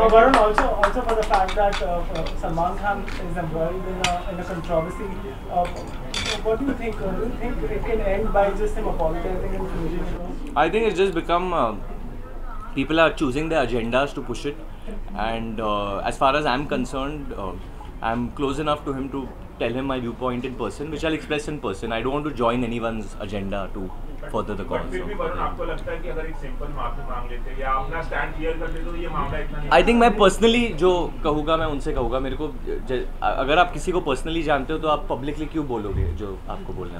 Uh, also, also for the fact that uh, Salman Khan is embroiled in a, in a controversy, uh, what do you think? Uh, do you think it can end by just him apologizing and off? I think it's just become uh, people are choosing their agendas to push it, and uh, as far as I'm concerned, uh, I'm close enough to him to tell him my viewpoint in person, which I'll express in person. I don't want to join anyone's agenda to further the cause. तो आई think मैं personally जो कहूँगा मैं उनसे कहूँगा मेरे को अगर आप किसी को पर्सनली जानते हो तो आप पब्लिकली क्यों बोलोगे जो आपको बोलना है